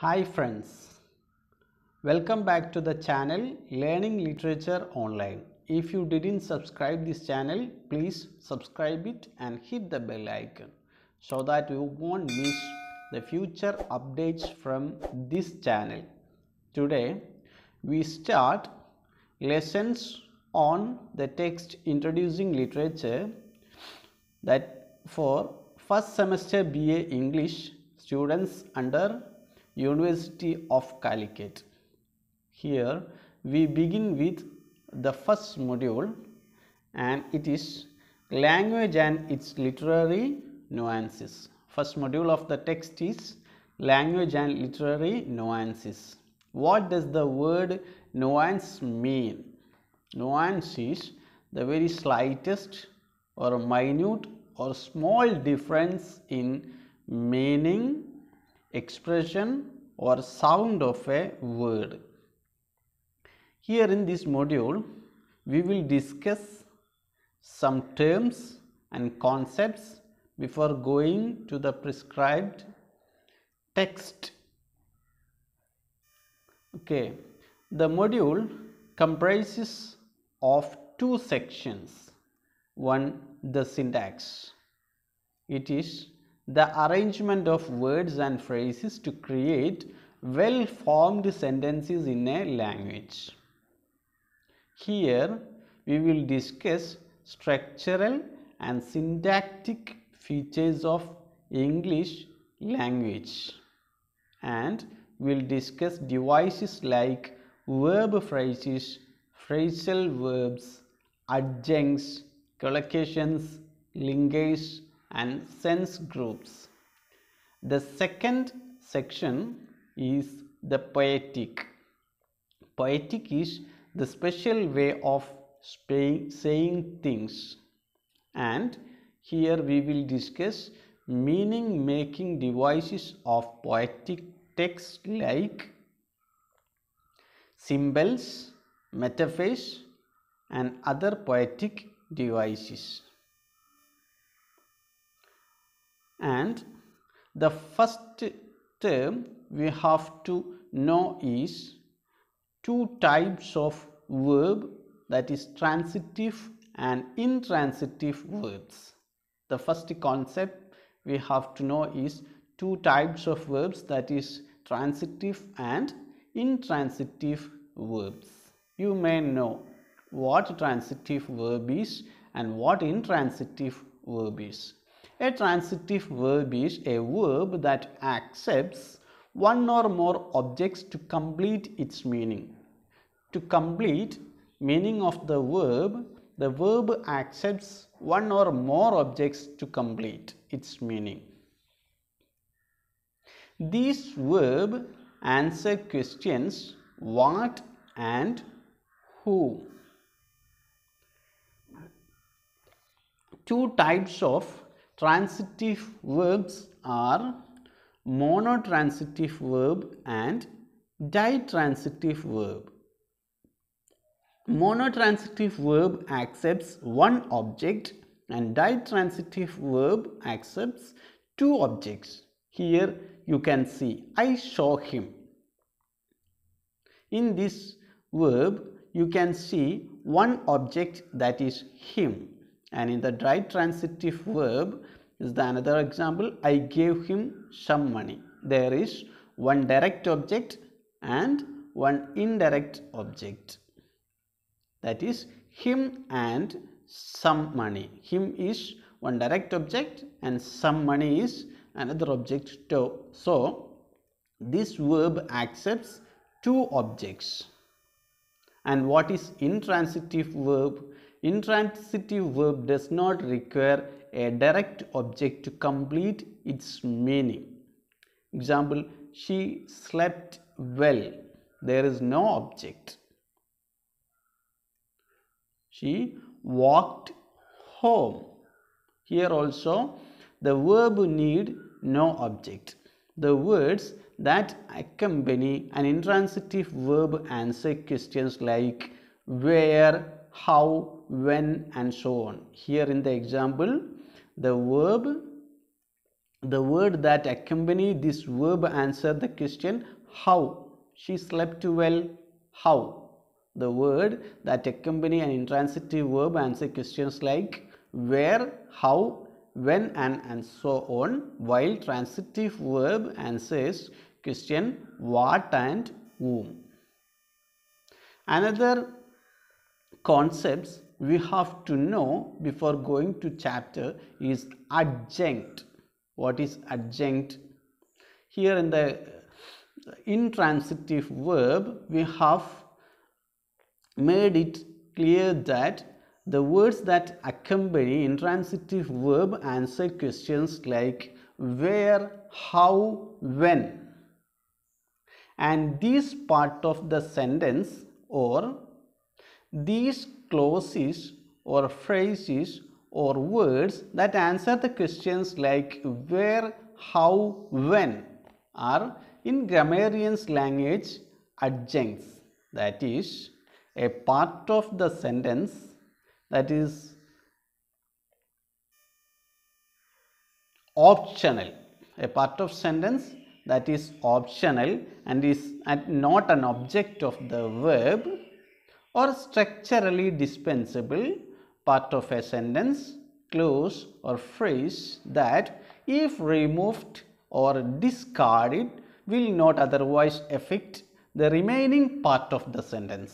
Hi friends, welcome back to the channel Learning Literature Online. If you didn't subscribe this channel, please subscribe it and hit the bell icon so that you won't miss the future updates from this channel. Today we start lessons on the text introducing literature that for first semester BA English students under University of Calicut. Here we begin with the first module and it is language and its literary nuances. First module of the text is language and literary nuances. What does the word nuance mean? Nuance is the very slightest or minute or small difference in meaning, expression or sound of a word. Here in this module, we will discuss some terms and concepts before going to the prescribed text. Okay, the module comprises of two sections. One, the syntax. It is the arrangement of words and phrases to create well formed sentences in a language. Here we will discuss structural and syntactic features of English language and we will discuss devices like verb phrases, phrasal verbs, adjuncts, collocations, linkers and sense groups. The second section is the poetic. Poetic is the special way of saying things and here we will discuss meaning making devices of poetic text like symbols, metaphors and other poetic devices. And the first term we have to know is two types of verb that is transitive and intransitive verbs. The first concept we have to know is two types of verbs that is transitive and intransitive verbs. You may know what transitive verb is and what intransitive verb is. A transitive verb is a verb that accepts one or more objects to complete its meaning. To complete meaning of the verb, the verb accepts one or more objects to complete its meaning. These verb answer questions what and who. Two types of transitive verbs are monotransitive verb and ditransitive verb. Monotransitive verb accepts one object and ditransitive verb accepts two objects. Here you can see I saw him. In this verb you can see one object that is him and in the ditransitive verb is the another example I gave him some money. There is one direct object and one indirect object that is him and some money. Him is one direct object and some money is another object too. So, this verb accepts two objects. And what is intransitive verb? Intransitive verb does not require a direct object to complete its meaning. Example, she slept well. There is no object. She walked home. Here also the verb need no object. The words that accompany an intransitive verb answer questions like where, how, when and so on. Here in the example the verb the word that accompany this verb answer the question how. She slept well how? The word that accompany an intransitive verb answer questions like where how when and and so on while transitive verb answers question what and whom. Another concepts we have to know before going to chapter is adjunct. What is adjunct? Here in the intransitive verb we have made it clear that the words that accompany intransitive verb answer questions like where how when. And this part of the sentence or these clauses or phrases or words that answer the questions like where, how, when are in grammarian's language adjuncts. That is a part of the sentence that is optional. A part of sentence that is optional and is not an object of the verb or structurally dispensable part of a sentence clause or phrase that if removed or discarded will not otherwise affect the remaining part of the sentence.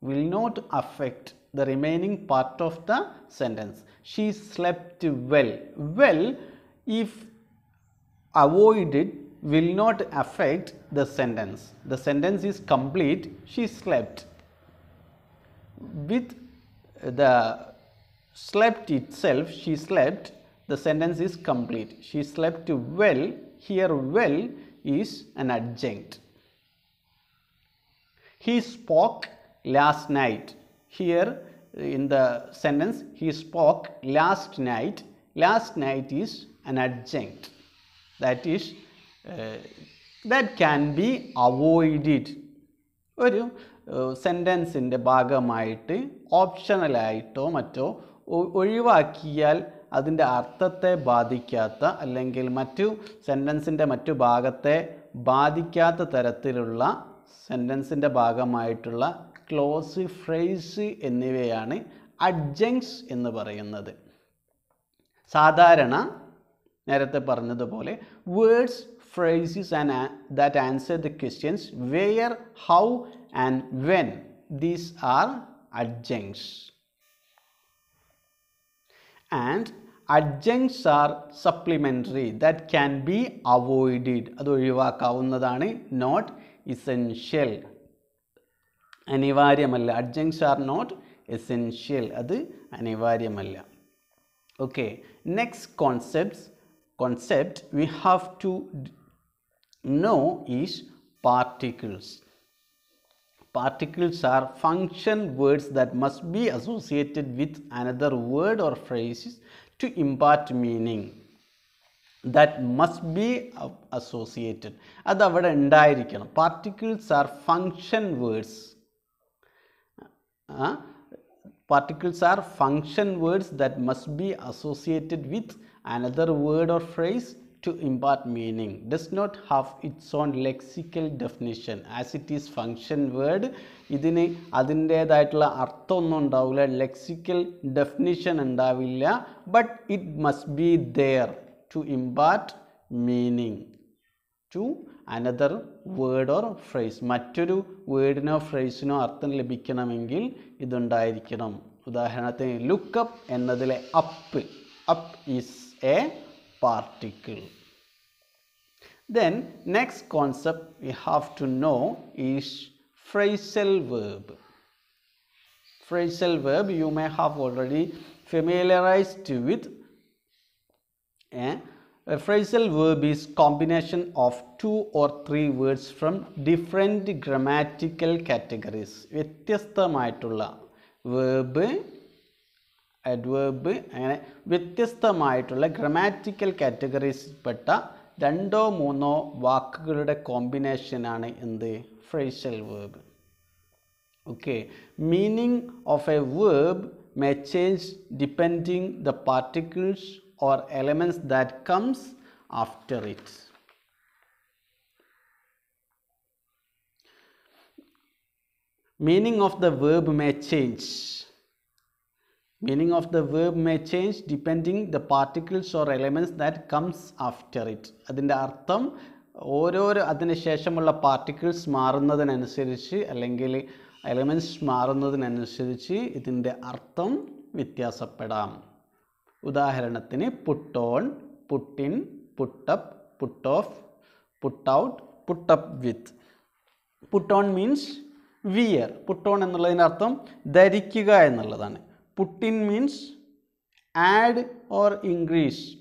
Will not affect the remaining part of the sentence. She slept well. Well if avoided will not affect the sentence. The sentence is complete. She slept with the slept itself she slept the sentence is complete. She slept well here well is an adjunct. He spoke last night. Here in the sentence he spoke last night. Last night is an adjunct. That is uh, that can be avoided സെന്റൻസിന്റെ ഭാഗമായിട്ട് ഓപ്ഷണലായിട്ടോ മറ്റോ ഒഴിവാക്കിയാൽ അതിന്റെ അർത്ഥത്തെ ബാധിക്കാത്ത അല്ലെങ്കിൽ മറ്റു സെന്റൻസിന്റെ മറ്റു ഭാഗത്തെ ബാധിക്കാത്ത തരത്തിലുള്ള സെന്റൻസിന്റെ ഭാഗമായിട്ടുള്ള ക്ലോസ് ഫ്രേസ് എന്നിവയാണ് അഡ്ജങ്സ് എന്ന് പറയുന്നത്. സാധാരണ നേരത്തെ പറഞ്ഞതുപോലെ words phrases and a- that answer the questions where, how and when. These are adjuncts. And adjuncts are supplementary that can be avoided. അത് ഒഴിവാക്കാവുന്നതാണ് not essential അനിവാര്യമല്ല അഡ്ജങ്സ് are not essential അത് അനിവാര്യമല്ല okay next concepts concept we have to d- know is particles particles are function words that must be associated with another word or phrases to impart meaning that must be a- associated അത് അവിടെ ഉണ്ടായിരിക്കണം particles are function words uh, particles are function words that must be associated with another word or phrase to impart meaning does not have its own lexical definition. As it is function word ഇതിന് അതിന്റേതായിട്ടുള്ള അർത്ഥമൊന്നും ഉണ്ടാവില്ല lexical definition ഉണ്ടാവില്ല but it must be there to impart meaning to another word or phrase മറ്റൊരു വേർഡിനോ ഫ്രേസിനോ അർത്ഥം ലഭിക്കണമെങ്കിൽ ഇതുണ്ടായിരിക്കണം. ഉദാഹരണത്തിന് ലുക്കപ്പ് എന്നതിലെ up up is a particle then next concept we have to know is phrasal verb phrasal verb you may have already familiarized with Eh? A phrasal verb is combination of two or three words from different grammatical categories. വ്യത്യസ്തമായിട്ടുള്ള verb adverb അങ്ങനെ വ്യത്യസ്തമായിട്ടുള്ള grammatical കാറ്റഗറീസിൽപ്പെട്ട രണ്ടോ മൂന്നോ വാക്കുകളുടെ കോമ്പിനേഷനാണ് എന്ത്? Phrasal verb okay meaning of a verb may change depending the particles or elements that comes after it meaning of the verb may change Meaning of the verb may change depending the particles or elements that comes after it. അതിന്റെ അർത്ഥം ഓരോരോ അതിന് ശേഷമുള്ള particles മാറുന്നതിനനുസരിച്ച് അല്ലെങ്കിൽ elements മാറുന്നതിനനുസരിച്ച് ഇതിന്റെ അർത്ഥം വ്യത്യാസപ്പെടാം. ഉദാഹരണത്തിന് put on put in put up put off put out put up with put on means wear put on എന്നുള്ളതിന്റെ അർത്ഥം ധരിക്കുക എന്നുള്ളതാണ്. Put in means add or increase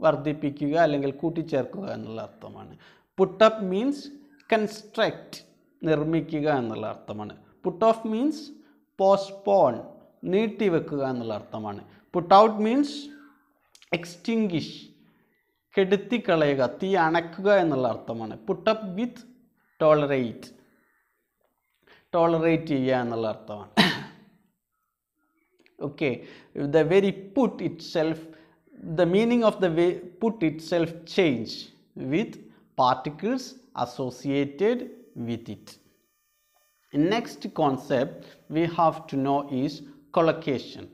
വർദ്ധിപ്പിക്കുക അല്ലെങ്കിൽ കൂട്ടിച്ചേർക്കുക എന്നുള്ള അർത്ഥമാണ്. പുട്ടപ്പ് മീൻസ് കൺസ്ട്രക്റ്റ് നിർമ്മിക്കുക എന്നുള്ള അർത്ഥമാണ്. പുട്ട് ഓഫ് മീൻസ് പോസ്റ്റ്പോൺ നീട്ടിവെക്കുക എന്നുള്ള അർത്ഥമാണ്. പുട്ട് ഔട്ട് മീൻസ് എക്സ്റ്റിങ്കിഷ് കെടുത്തിക്കളയുക തീ അണക്കുക എന്നുള്ള അർത്ഥമാണ്. പുട്ടപ്പ് വിത്ത് ടോളറേറ്റ് ടോളറേറ്റ് ചെയ്യുക എന്നുള്ള അർത്ഥമാണ്. Okay. The very put itself the meaning of the way put itself change with particles associated with it. Next concept we have to know is collocation.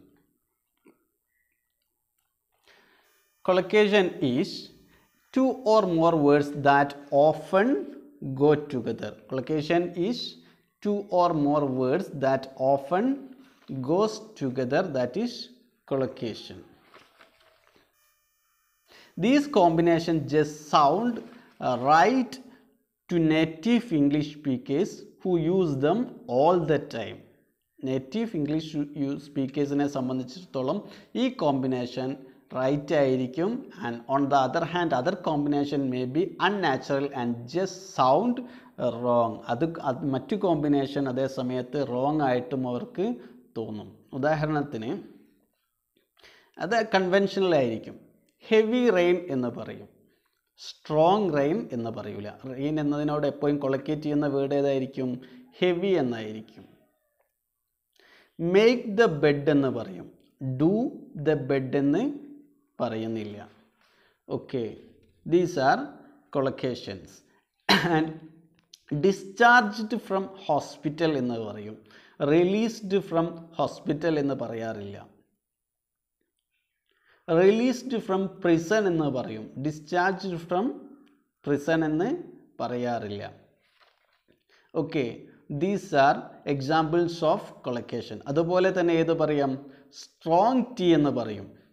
Collocation is two or more words that often go together. Collocation is two or more words that often goes together that is collocation. These combination just sound uh, right to native english speakers who use them all the time. Native English സ്പീക്കേഴ്സിനെ സംബന്ധിച്ചിടത്തോളം ഈ combination right ആയിരിക്കും and on the other hand other combination may be unnatural and just sound wrong അത് മറ്റു combination അതേ സമയത്ത് wrong ആയിട്ടും അവർക്ക് തോന്നും. ഉദാഹരണത്തിന് അത് കൺവെൻഷനൽ ആയിരിക്കും ഹെവി റെയിൻ എന്ന് പറയും. സ്ട്രോങ് റെയിൻ എന്ന് പറയൂല. റെയിൻ എന്നതിനോട് എപ്പോഴും കൊളക്കേറ്റ് ചെയ്യുന്ന വേർഡ് ഏതായിരിക്കും? ഹെവി എന്നായിരിക്കും. മേക്ക് ദ ബെഡ് എന്ന് പറയും. ഡു ദ ബെഡ് എന്ന് പറയുന്നില്ല. Okay these are collocations and discharged from hospital എന്ന് പറയും. റിലീസ്ഡ് ഫ്രം ഹോസ്പിറ്റൽ എന്ന് പറയാറില്ല. റിലീസ്ഡ് ഫ്രം പ്രിസൺ എന്ന് പറയും. ഡിസ്ചാർജ്ഡ് ഫ്രം പ്രിസൺ എന്ന് പറയാറില്ല. Okay these are examples of collocation അതുപോലെ തന്നെ ഏത് പറയാം? സ്ട്രോങ് ടീ എന്ന് പറയും.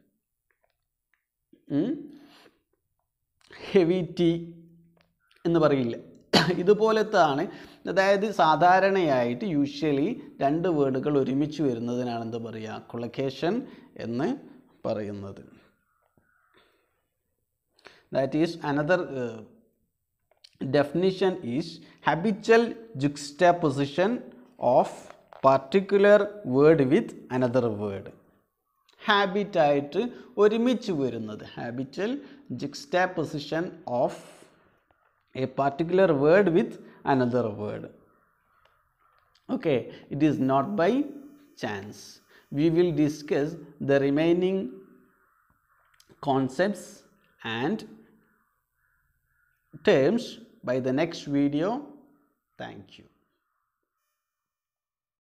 ഹെവി ടീ എന്ന് പറയില്ല. ഇതുപോലത്താണ് അതായത് സാധാരണയായിട്ട് യൂഷ്വലി രണ്ട് വേർഡുകൾ ഒരുമിച്ച് വരുന്നതിനാണ് എന്താ പറയുക? കൊളക്കേഷൻ എന്ന് പറയുന്നത്. That is another definition is habitual juxtaposition of particular word with another word ഹാബിറ്റായിട്ട് ഒരുമിച്ച് വരുന്നത്. Habitual juxtaposition of a particular word with another word okay it is not by chance we will discuss the remaining concepts and terms by the next video. Thank you.